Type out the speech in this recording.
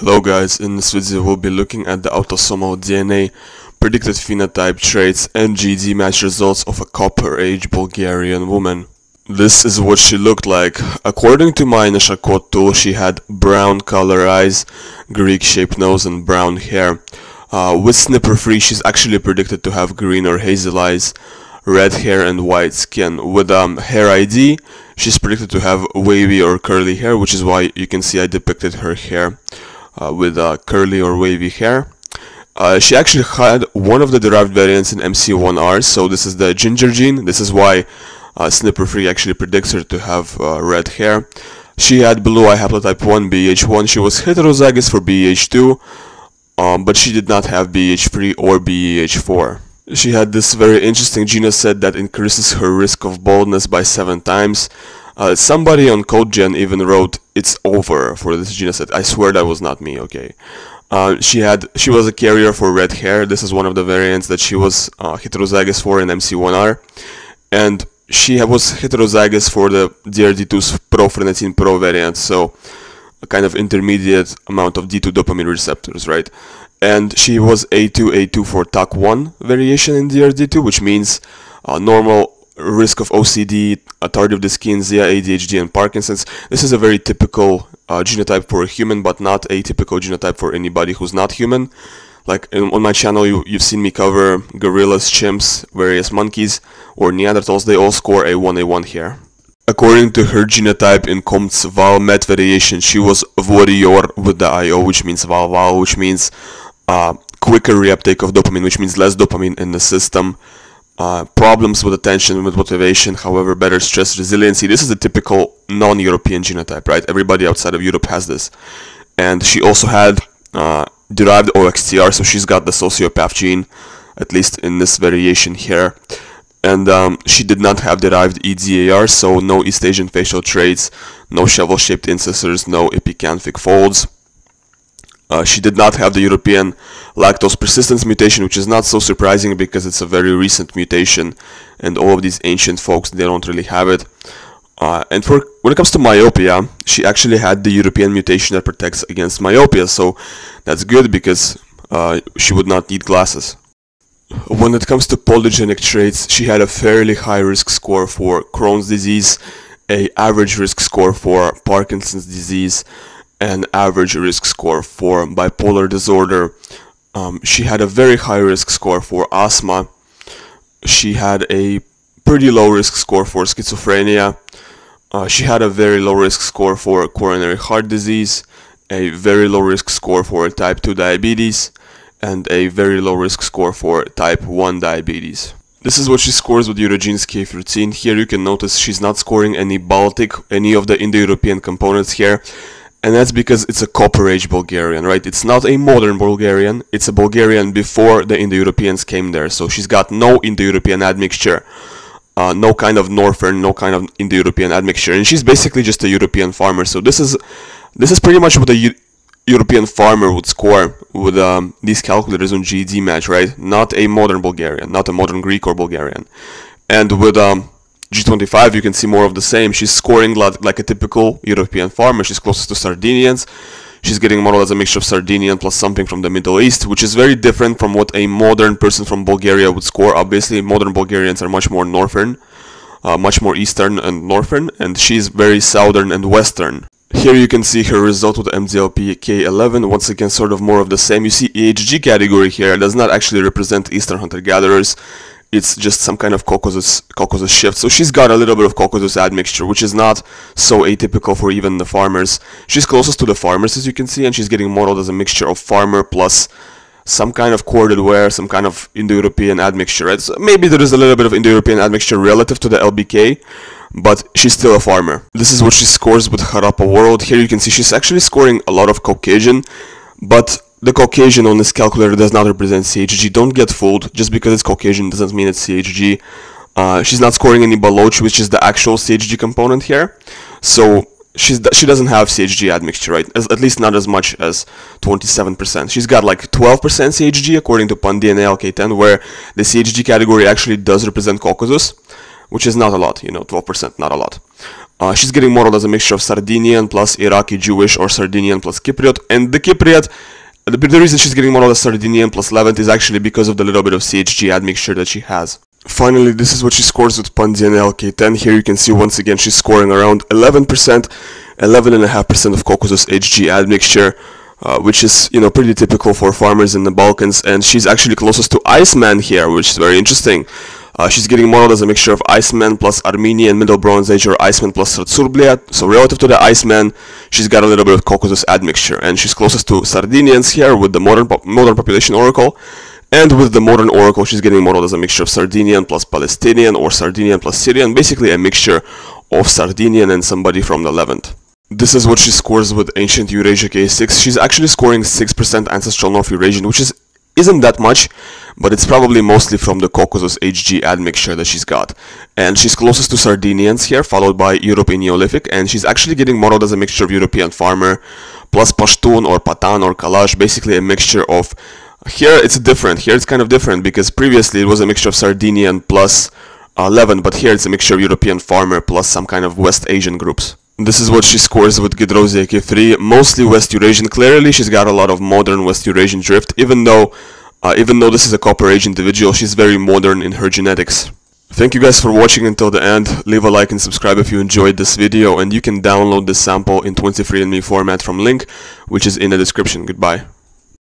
Hello guys, in this video we'll be looking at the autosomal DNA, predicted phenotype traits and GEDmatch results of a copper age Bulgarian woman. This is what she looked like. According to code tool, she had brown color eyes, Greek shaped nose and brown hair. Uh, with snipper free, she's actually predicted to have green or hazel eyes, red hair and white skin. With um, hair ID, she's predicted to have wavy or curly hair, which is why you can see I depicted her hair with uh, curly or wavy hair. Uh, she actually had one of the derived variants in MC1R, so this is the ginger gene. This is why uh, Snipper Free actually predicts her to have uh, red hair. She had blue eye haplotype 1 BH1. She was heterozygous for BH2, um, but she did not have BH3 or BH4. She had this very interesting genoset that increases her risk of baldness by 7 times. Uh, somebody on CodeGen even wrote, it's over for this genoset. I swear that was not me, okay. Uh, she had she was a carrier for red hair. This is one of the variants that she was uh, heterozygous for in MC1R, and she was heterozygous for the DRD2's profrenetin pro variant, so a kind of intermediate amount of D2 dopamine receptors, right? And she was A2A2 for Taq1 variation in DRD2, which means uh, normal risk of OCD, tardive dyskinesia, ADHD, and Parkinson's. This is a very typical uh, genotype for a human, but not a typical genotype for anybody who's not human. Like in, on my channel, you, you've seen me cover gorillas, chimps, various monkeys, or Neanderthals. They all score a 1A1 here. According to her genotype in COMT's Val-Met variation, she was warrior with the IO, which means Val-Val, which means uh, quicker reuptake of dopamine, which means less dopamine in the system. Uh, problems with attention, with motivation, however, better stress resiliency. This is a typical non-European genotype, right? Everybody outside of Europe has this. And she also had uh, derived OXTR, so she's got the sociopath gene, at least in this variation here. And um, she did not have derived EDAR, so no East Asian facial traits, no shovel-shaped incisors, no epicanthic folds. Uh, she did not have the European lactose persistence mutation, which is not so surprising because it's a very recent mutation, and all of these ancient folks they don't really have it. Uh, and for when it comes to myopia, she actually had the European mutation that protects against myopia, so that's good because uh, she would not need glasses. When it comes to polygenic traits, she had a fairly high risk score for Crohn's disease, a average risk score for Parkinson's disease, an average risk score for bipolar disorder. Um, she had a very high risk score for asthma. She had a pretty low risk score for schizophrenia. Uh, she had a very low risk score for coronary heart disease, a very low risk score for type 2 diabetes, and a very low risk score for type 1 diabetes. This is what she scores with Eurogenes K13. Here you can notice she's not scoring any Baltic, any of the Indo-European components here and that's because it's a Copper Age Bulgarian, right? It's not a modern Bulgarian, it's a Bulgarian before the Indo-Europeans came there, so she's got no Indo-European admixture, uh, no kind of Northern, no kind of Indo-European admixture, and she's basically just a European farmer, so this is this is pretty much what a U European farmer would score with um, these calculators on GEDmatch, right? Not a modern Bulgarian, not a modern Greek or Bulgarian. And with um, G25 you can see more of the same. She's scoring like a typical European farmer. She's closest to Sardinians. She's getting more as a mixture of Sardinian plus something from the Middle East, which is very different from what a modern person from Bulgaria would score. Obviously, modern Bulgarians are much more northern, uh, much more eastern and northern, and she's very southern and western. Here you can see her result with MDLP K11, once again sort of more of the same. You see EHG category here, does not actually represent Eastern hunter-gatherers it's just some kind of Caucasus, Caucasus shift. So she's got a little bit of Caucasus admixture, which is not so atypical for even the farmers. She's closest to the farmers, as you can see, and she's getting modeled as a mixture of farmer plus some kind of corded ware, some kind of Indo-European admixture. Right? So maybe there is a little bit of Indo-European admixture relative to the LBK, but she's still a farmer. This is what she scores with Harappa World. Here you can see she's actually scoring a lot of Caucasian, but the Caucasian on this calculator does not represent CHG. Don't get fooled. Just because it's Caucasian doesn't mean it's CHG. Uh, she's not scoring any Baloch, which is the actual CHG component here. So she's she doesn't have CHG admixture, right? As, at least not as much as 27%. She's got like 12% CHG according to PuntDNAL K10, where the CHG category actually does represent Caucasus. which is not a lot, you know, 12%, not a lot. Uh, she's getting modeled as a mixture of Sardinian plus Iraqi Jewish or Sardinian plus Cypriot, and the Cypriot, the, the reason she's getting modeled as Sardinian plus Levant is actually because of the little bit of CHG admixture that she has. Finally, this is what she scores with PuntDNAL K10. Here you can see once again she's scoring around 11%, 11.5% of Caucasus HG admixture. Uh, which is you know pretty typical for farmers in the Balkans and she's actually closest to Iceman here which is very interesting uh, she's getting modeled as a mixture of Iceman plus Armenian Middle Bronze Age or Iceman plus Satsurblia. So relative to the Iceman, she's got a little bit of Caucasus admixture, and she's closest to Sardinians here with the modern modern population oracle. And with the modern oracle, she's getting modeled as a mixture of Sardinian plus Palestinian or Sardinian plus Syrian, basically a mixture of Sardinian and somebody from the Levant. This is what she scores with Ancient Eurasia K6. She's actually scoring 6% Ancestral North Eurasian, which is isn't that much, but it's probably mostly from the Caucasus HG admixture that she's got. And she's closest to Sardinians here, followed by European Neolithic, and she's actually getting modeled as a mixture of European farmer, plus Pashtun or Pathan or Kalash, basically a mixture of... Here it's different, here it's kind of different, because previously it was a mixture of Sardinian plus uh, Levant, but here it's a mixture of European farmer plus some kind of West Asian groups. This is what she scores with Gedrosia K3, mostly West Eurasian. Clearly, she's got a lot of modern West Eurasian drift, even though, uh, even though this is a Copper Age individual, she's very modern in her genetics. Thank you guys for watching until the end. Leave a like and subscribe if you enjoyed this video, and you can download this sample in 23andMe format from link, which is in the description. Goodbye.